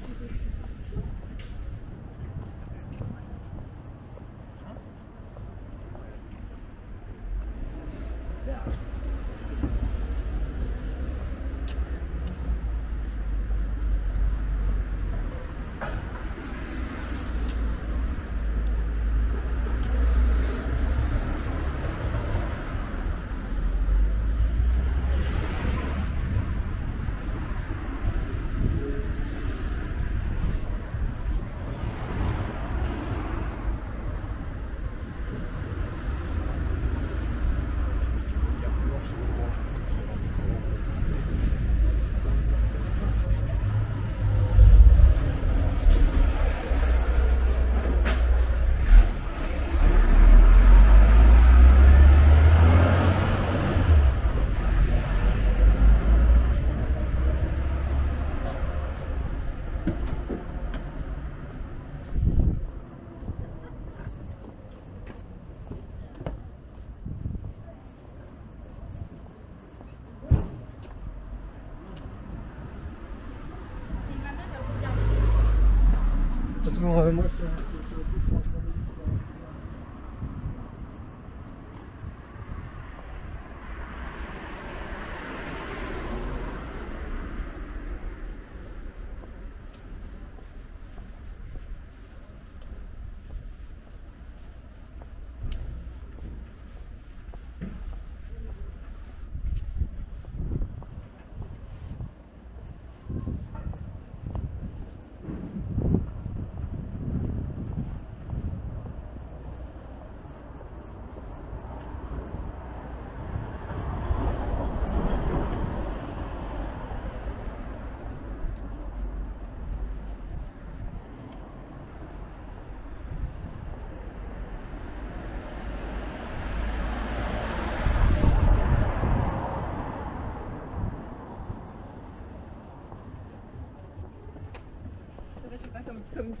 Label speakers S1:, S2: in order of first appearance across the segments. S1: Thank you. ngồi một come,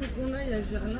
S1: Il faut qu'on aille à Gerland.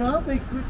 S1: now they quit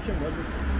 S1: Action, brothers.